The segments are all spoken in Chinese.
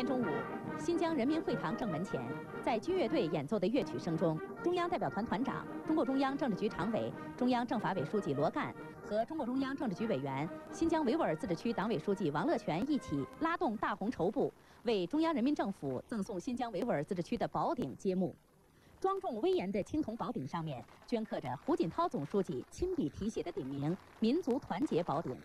天中午，新疆人民会堂正门前，在军乐队演奏的乐曲声中，中央代表团团长、中共中央政治局常委、中央政法委书记罗干和中共中央政治局委员、新疆维吾尔自治区党委书记王乐泉一起拉动大红绸布，为中央人民政府赠送新疆维吾尔自治区的宝鼎揭幕。庄重威严的青铜宝鼎上面镌刻着胡锦涛总书记亲笔题写的鼎名“民族团结宝顶”。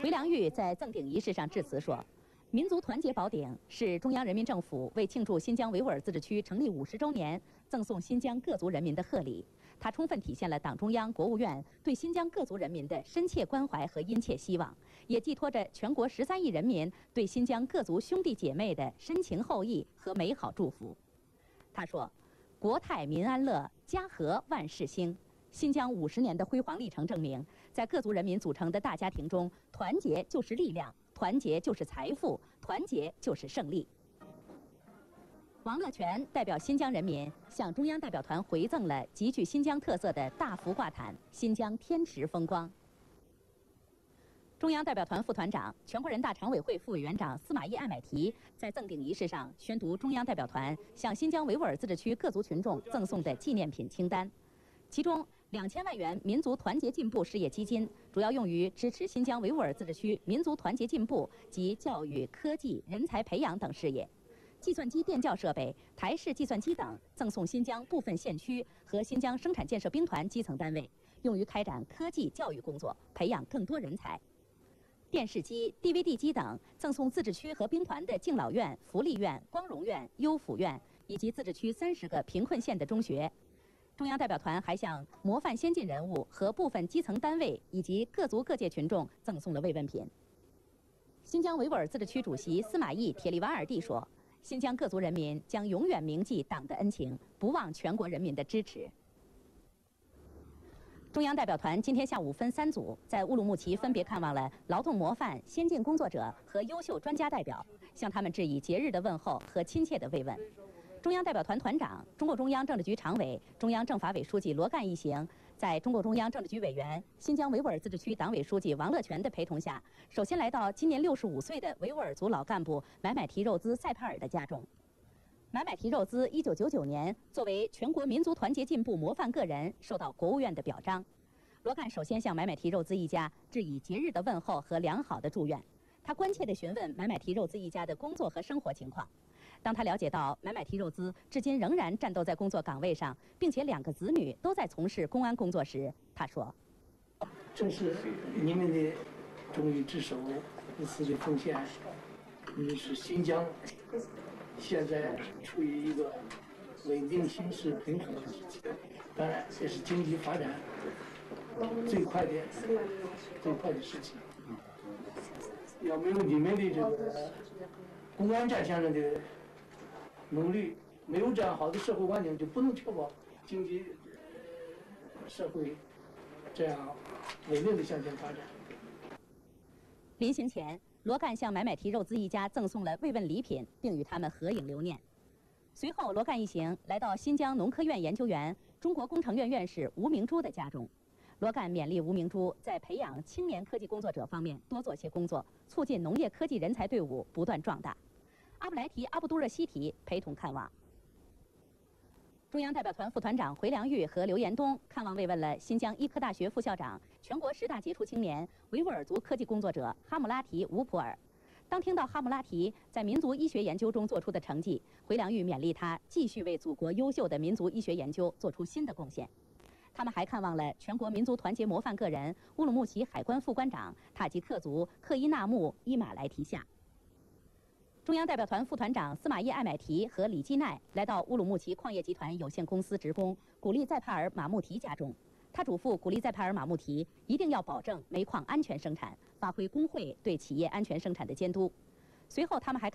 回良玉在赠顶仪式上致辞说：“民族团结宝鼎是中央人民政府为庆祝新疆维吾尔自治区成立五十周年，赠送新疆各族人民的贺礼。它充分体现了党中央、国务院对新疆各族人民的深切关怀和殷切希望，也寄托着全国十三亿人民对新疆各族兄弟姐妹的深情厚谊和美好祝福。”他说：“国泰民安乐，家和万事兴。”新疆五十年的辉煌历程证明，在各族人民组成的大家庭中，团结就是力量，团结就是财富，团结就是胜利。王乐泉代表新疆人民向中央代表团回赠了极具新疆特色的大幅挂毯“新疆天池风光”。中央代表团副团长、全国人大常委会副委员长司马懿艾买提在赠顶仪式上宣读中央代表团向新疆维吾尔自治区各族群众赠送的纪念品清单。其中，两千万元民族团结进步事业基金主要用于支持新疆维吾尔自治区民族团结进步及教育、科技、人才培养等事业；计算机电教设备、台式计算机等赠送新疆部分县区和新疆生产建设兵团基层单位，用于开展科技教育工作，培养更多人才；电视机、DVD 机等赠送自治区和兵团的敬老院、福利院、光荣院、优抚院以及自治区三十个贫困县的中学。中央代表团还向模范先进人物和部分基层单位以及各族各界群众赠送了慰问品。新疆维吾尔自治区主席司马懿铁力瓦尔蒂说：“新疆各族人民将永远铭记党的恩情，不忘全国人民的支持。”中央代表团今天下午分三组，在乌鲁木齐分别看望了劳动模范、先进工作者和优秀专家代表，向他们致以节日的问候和亲切的慰问。中央代表团团长、中共中央政治局常委、中央政法委书记罗干一行，在中共中央政治局委员、新疆维吾尔自治区党委书记王乐泉的陪同下，首先来到今年六十五岁的维吾尔族老干部买买提肉孜塞帕尔的家中。买买提肉孜一九九九年作为全国民族团结进步模范个人，受到国务院的表彰。罗干首先向买买提肉孜一家致以节日的问候和良好的祝愿，他关切地询问买买提肉孜一家的工作和生活情况。当他了解到买买提肉孜至今仍然战斗在工作岗位上，并且两个子女都在从事公安工作时，他说：“这是你们的忠于职守、无私的奉献。你们是新疆现在处于一个稳定形势、平衡的时期，当然这是经济发展最快的、最快的事情。要没有你们的这个公安战线上的。”能力没有这样好的社会环境，就不能确保经济社会这样稳定的向前发展。临行前，罗干向买买提肉孜一家赠送了慰问礼品，并与他们合影留念。随后，罗干一行来到新疆农科院研究员、中国工程院院士吴明珠的家中。罗干勉励吴明珠在培养青年科技工作者方面多做些工作，促进农业科技人才队伍不断壮大。阿布莱提·阿布杜热西提陪同看望。中央代表团副团长回良玉和刘延东看望慰问了新疆医科大学副校长、全国十大杰出青年、维吾尔族科技工作者哈姆拉提·乌普尔。当听到哈姆拉提在民族医学研究中做出的成绩，回良玉勉励他继续为祖国优秀的民族医学研究做出新的贡献。他们还看望了全国民族团结模范个人乌鲁木齐海关副关长塔吉克族克伊纳木·伊马来提夏。中央代表团副团长司马懿艾买提和李继奈来到乌鲁木齐矿业集团有限公司职工古力再帕尔马木提家中，他嘱咐古力再帕尔马木提一定要保证煤矿安全生产，发挥工会对企业安全生产的监督。随后，他们还看。